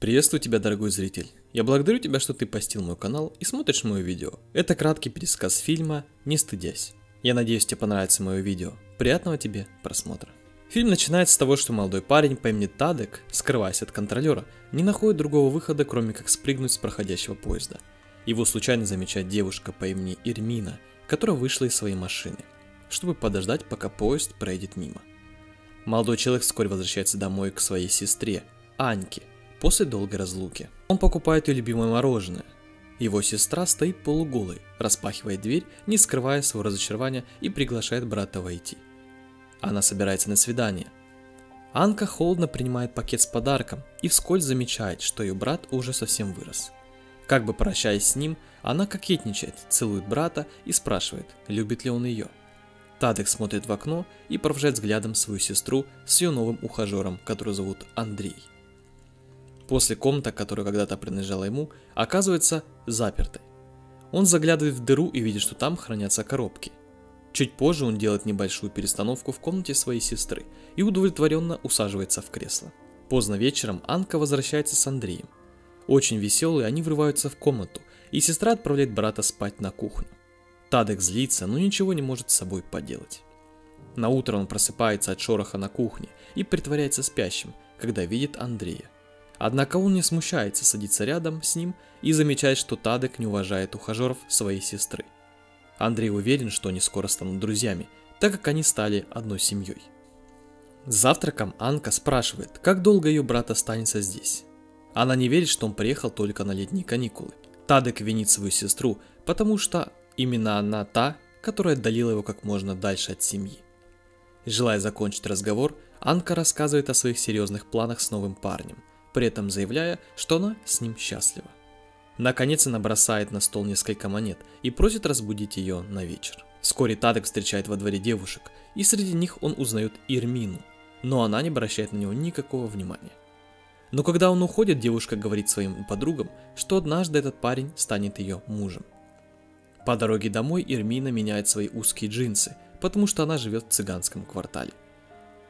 Приветствую тебя, дорогой зритель. Я благодарю тебя, что ты постил мой канал и смотришь мое видео. Это краткий пересказ фильма «Не стыдясь». Я надеюсь, тебе понравится мое видео. Приятного тебе просмотра. Фильм начинается с того, что молодой парень по имени Тадек, скрываясь от контролера, не находит другого выхода, кроме как спрыгнуть с проходящего поезда. Его случайно замечает девушка по имени Ирмина, которая вышла из своей машины, чтобы подождать, пока поезд проедет мимо. Молодой человек вскоре возвращается домой к своей сестре, Аньке, после долгой разлуки. Он покупает ее любимое мороженое. Его сестра стоит полуголой, распахивает дверь, не скрывая своего разочарования и приглашает брата войти. Она собирается на свидание. Анка холодно принимает пакет с подарком и вскользь замечает, что ее брат уже совсем вырос. Как бы прощаясь с ним, она кокетничает, целует брата и спрашивает, любит ли он ее. Тадек смотрит в окно и провожает взглядом свою сестру с ее новым ухажером, который зовут Андрей. После комната, которая когда-то принадлежала ему, оказывается запертой. Он заглядывает в дыру и видит, что там хранятся коробки. Чуть позже он делает небольшую перестановку в комнате своей сестры и удовлетворенно усаживается в кресло. Поздно вечером Анка возвращается с Андреем. Очень веселые они врываются в комнату, и сестра отправляет брата спать на кухню. Тадек злится, но ничего не может с собой поделать. На утро он просыпается от шороха на кухне и притворяется спящим, когда видит Андрея. Однако он не смущается садиться рядом с ним и замечает, что Тадек не уважает ухажеров своей сестры. Андрей уверен, что они скоро станут друзьями, так как они стали одной семьей. С завтраком Анка спрашивает, как долго ее брат останется здесь. Она не верит, что он приехал только на летние каникулы. Тадек винит свою сестру, потому что именно она та, которая отдалила его как можно дальше от семьи. Желая закончить разговор, Анка рассказывает о своих серьезных планах с новым парнем, при этом заявляя, что она с ним счастлива. Наконец она бросает на стол несколько монет и просит разбудить ее на вечер. Вскоре Тадек встречает во дворе девушек, и среди них он узнает Ирмину, но она не обращает на него никакого внимания. Но когда он уходит, девушка говорит своим подругам, что однажды этот парень станет ее мужем. По дороге домой Ирмина меняет свои узкие джинсы, потому что она живет в цыганском квартале.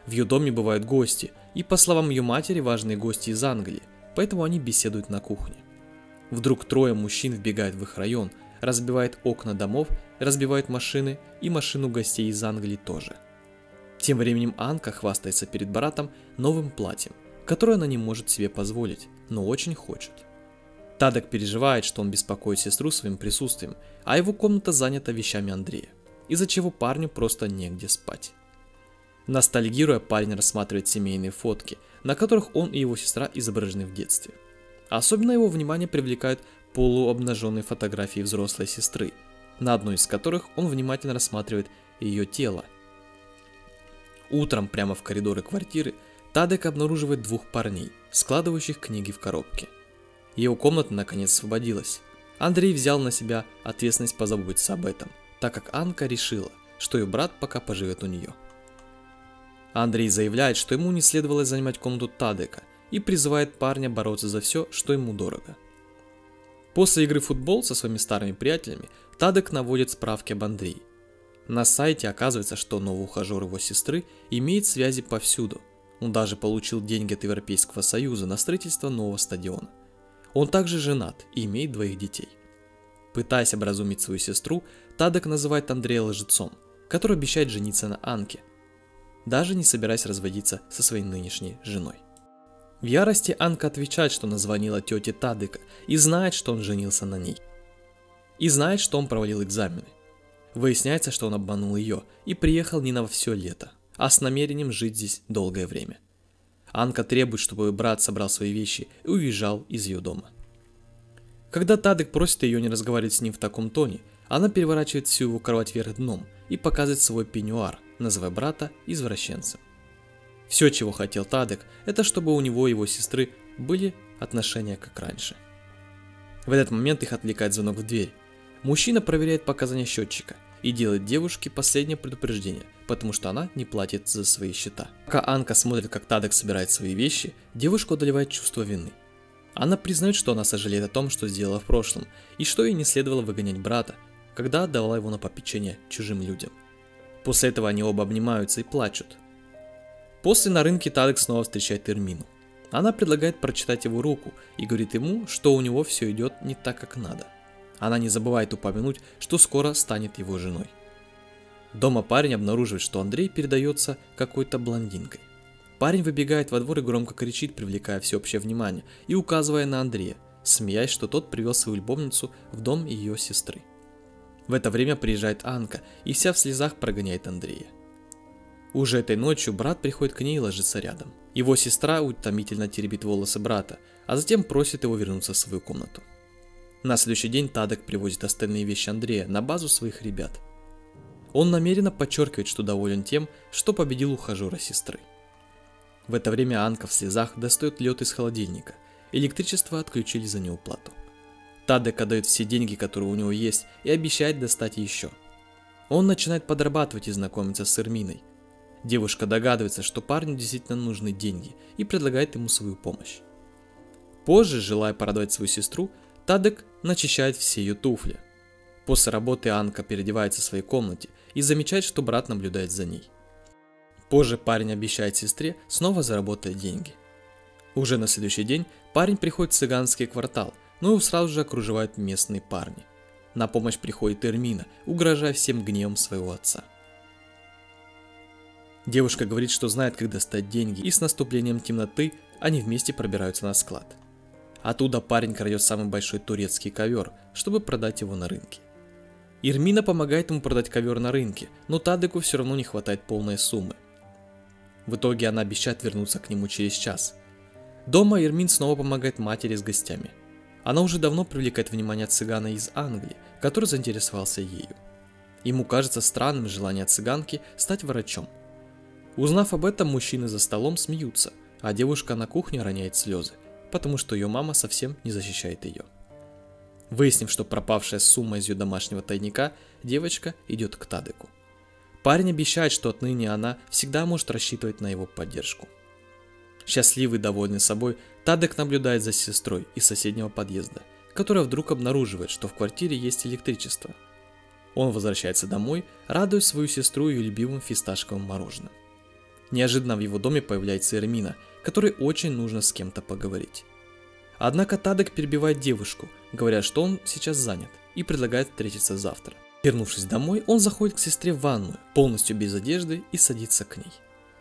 В ее доме бывают гости, и по словам ее матери, важные гости из Англии, поэтому они беседуют на кухне. Вдруг трое мужчин вбегают в их район, разбивают окна домов, разбивают машины и машину гостей из Англии тоже. Тем временем Анка хвастается перед братом новым платьем, которое она не может себе позволить, но очень хочет. Тадок переживает, что он беспокоит сестру своим присутствием, а его комната занята вещами Андрея, из-за чего парню просто негде спать. Ностальгируя, парень рассматривает семейные фотки, на которых он и его сестра изображены в детстве. Особенно его внимание привлекают полуобнаженные фотографии взрослой сестры, на одной из которых он внимательно рассматривает ее тело. Утром прямо в коридоре квартиры Тадек обнаруживает двух парней, складывающих книги в коробке. Его комната наконец освободилась. Андрей взял на себя ответственность позаботиться об этом, так как Анка решила, что ее брат пока поживет у нее. Андрей заявляет, что ему не следовало занимать комнату Тадека и призывает парня бороться за все, что ему дорого. После игры в футбол со своими старыми приятелями Тадек наводит справки об Андрее. На сайте оказывается, что новый ухажер его сестры имеет связи повсюду. Он даже получил деньги от Европейского Союза на строительство нового стадиона. Он также женат и имеет двоих детей. Пытаясь образумить свою сестру, Тадек называет Андрея лжецом, который обещает жениться на Анке, даже не собираясь разводиться со своей нынешней женой. В ярости Анка отвечает, что назвонила тете Тадыка и знает, что он женился на ней. И знает, что он провалил экзамены. Выясняется, что он обманул ее и приехал не на все лето, а с намерением жить здесь долгое время. Анка требует, чтобы брат собрал свои вещи и уезжал из ее дома. Когда Тадык просит ее не разговаривать с ним в таком тоне, она переворачивает всю его кровать вверх дном и показывает свой пеньюар, называя брата извращенцем. Все, чего хотел Тадек, это чтобы у него и его сестры были отношения как раньше. В этот момент их отвлекает звонок в дверь. Мужчина проверяет показания счетчика и делает девушке последнее предупреждение, потому что она не платит за свои счета. Пока Анка смотрит, как Тадек собирает свои вещи, девушку одолевает чувство вины. Она признает, что она сожалеет о том, что сделала в прошлом, и что ей не следовало выгонять брата, когда отдавала его на попечение чужим людям. После этого они оба обнимаются и плачут. После на рынке Тадек снова встречает Эрмину. Она предлагает прочитать его руку и говорит ему, что у него все идет не так, как надо. Она не забывает упомянуть, что скоро станет его женой. Дома парень обнаруживает, что Андрей передается какой-то блондинкой. Парень выбегает во двор и громко кричит, привлекая всеобщее внимание, и указывая на Андрея, смеясь, что тот привел свою любовницу в дом ее сестры. В это время приезжает Анка и вся в слезах прогоняет Андрея. Уже этой ночью брат приходит к ней и ложится рядом. Его сестра утомительно теребит волосы брата, а затем просит его вернуться в свою комнату. На следующий день Тадек привозит остальные вещи Андрея на базу своих ребят. Он намеренно подчеркивает, что доволен тем, что победил ухажера сестры. В это время Анка в слезах достает лед из холодильника. Электричество отключили за неуплату. Тадек отдает все деньги, которые у него есть, и обещает достать еще. Он начинает подрабатывать и знакомиться с Эрминой. Девушка догадывается, что парню действительно нужны деньги и предлагает ему свою помощь. Позже, желая порадовать свою сестру, Тадек начищает все ее туфли. После работы Анка переодевается в своей комнате и замечает, что брат наблюдает за ней. Позже парень обещает сестре снова заработать деньги. Уже на следующий день парень приходит в цыганский квартал, но его сразу же окружают местные парни. На помощь приходит Эрмина, угрожая всем гневом своего отца. Девушка говорит, что знает, как достать деньги, и с наступлением темноты они вместе пробираются на склад. Оттуда парень крадет самый большой турецкий ковер, чтобы продать его на рынке. Ирмина помогает ему продать ковер на рынке, но Тадеку все равно не хватает полной суммы – в итоге она обещает вернуться к нему через час. Дома Ирмин снова помогает матери с гостями. Она уже давно привлекает внимание цыгана из Англии, который заинтересовался ею. Ему кажется странным желание цыганки стать врачом. Узнав об этом, мужчины за столом смеются, а девушка на кухне роняет слезы, потому что ее мама совсем не защищает ее. Выяснив, что пропавшая сумма из ее домашнего тайника, девочка идет к Тадеку. Парень обещает, что отныне она всегда может рассчитывать на его поддержку. Счастливый, довольный собой, Тадек наблюдает за сестрой из соседнего подъезда, которая вдруг обнаруживает, что в квартире есть электричество. Он возвращается домой, радуя свою сестру ее любимым фисташковым мороженым. Неожиданно в его доме появляется Эрмина, которой очень нужно с кем-то поговорить. Однако Тадек перебивает девушку, говоря, что он сейчас занят, и предлагает встретиться завтра. Вернувшись домой, он заходит к сестре в ванную, полностью без одежды, и садится к ней.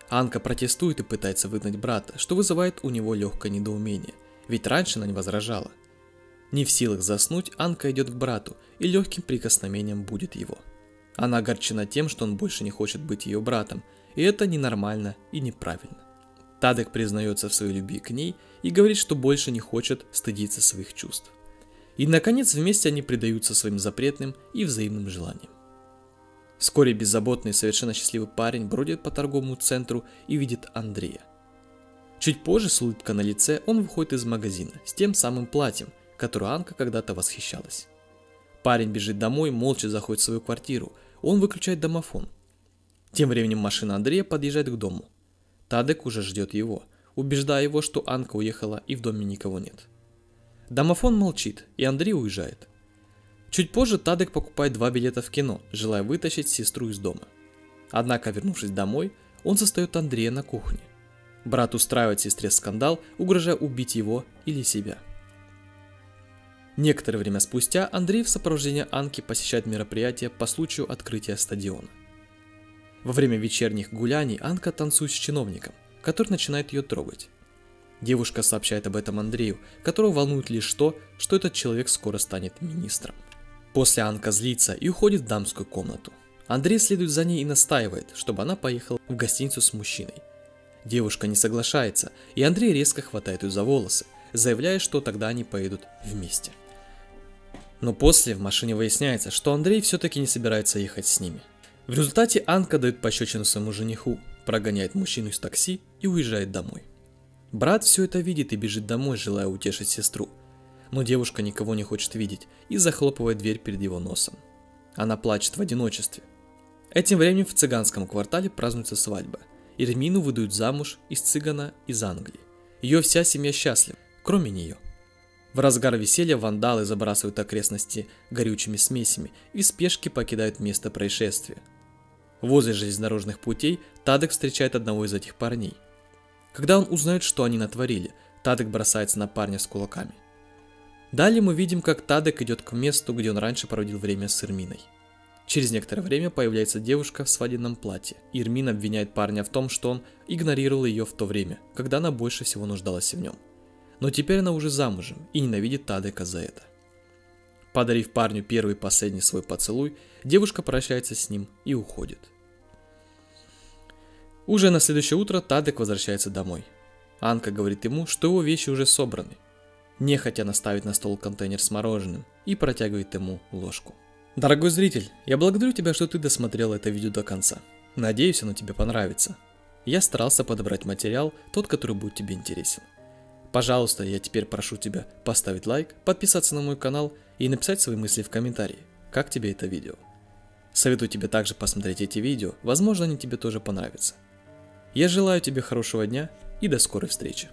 Анка протестует и пытается выгнать брата, что вызывает у него легкое недоумение, ведь раньше она не возражала. Не в силах заснуть, Анка идет к брату и легким прикосновением будет его. Она огорчена тем, что он больше не хочет быть ее братом, и это ненормально и неправильно. Тадек признается в своей любви к ней и говорит, что больше не хочет стыдиться своих чувств. И, наконец, вместе они предаются своим запретным и взаимным желаниям. Вскоре беззаботный и совершенно счастливый парень бродит по торговому центру и видит Андрея. Чуть позже, с улыбкой на лице, он выходит из магазина с тем самым платьем, которое Анка когда-то восхищалась. Парень бежит домой, молча заходит в свою квартиру. Он выключает домофон. Тем временем машина Андрея подъезжает к дому. Тадек уже ждет его, убеждая его, что Анка уехала и в доме никого нет. Домофон молчит, и Андрей уезжает. Чуть позже Тадек покупает два билета в кино, желая вытащить сестру из дома. Однако, вернувшись домой, он застает Андрея на кухне. Брат устраивает сестре скандал, угрожая убить его или себя. Некоторое время спустя Андрей в сопровождении Анки посещает мероприятие по случаю открытия стадиона. Во время вечерних гуляний Анка танцует с чиновником, который начинает ее трогать. Девушка сообщает об этом Андрею, которого волнует лишь то, что этот человек скоро станет министром. После Анка злится и уходит в дамскую комнату. Андрей следует за ней и настаивает, чтобы она поехала в гостиницу с мужчиной. Девушка не соглашается, и Андрей резко хватает ее за волосы, заявляя, что тогда они поедут вместе. Но после в машине выясняется, что Андрей все-таки не собирается ехать с ними. В результате Анка дает пощечину своему жениху, прогоняет мужчину из такси и уезжает домой. Брат все это видит и бежит домой, желая утешить сестру. Но девушка никого не хочет видеть и захлопывает дверь перед его носом. Она плачет в одиночестве. Этим временем в цыганском квартале празднуется свадьба. Ирмину выдают замуж из цыгана из Англии. Ее вся семья счастлива, кроме нее. В разгар веселья вандалы забрасывают окрестности горючими смесями и в спешке покидают место происшествия. Возле железнодорожных путей Тадек встречает одного из этих парней – Когда он узнает, что они натворили, Тадек бросается на парня с кулаками. Далее мы видим, как Тадек идет к месту, где он раньше проводил время с Ирминой. Через некоторое время появляется девушка в свадебном платье. Ирмин обвиняет парня в том, что он игнорировал ее в то время, когда она больше всего нуждалась в нем. Но теперь она уже замужем и ненавидит Тадека за это. Подарив парню первый и последний свой поцелуй, девушка прощается с ним и уходит. Уже на следующее утро Тадек возвращается домой. Анка говорит ему, что его вещи уже собраны. Нехотя наставит на стол контейнер с мороженым и протягивает ему ложку. Дорогой зритель, я благодарю тебя, что ты досмотрел это видео до конца. Надеюсь, оно тебе понравится. Я старался подобрать материал, тот, который будет тебе интересен. Пожалуйста, я теперь прошу тебя поставить лайк, подписаться на мой канал и написать свои мысли в комментарии, как тебе это видео. Советую тебе также посмотреть эти видео, возможно они тебе тоже понравятся. Я желаю тебе хорошего дня и до скорой встречи.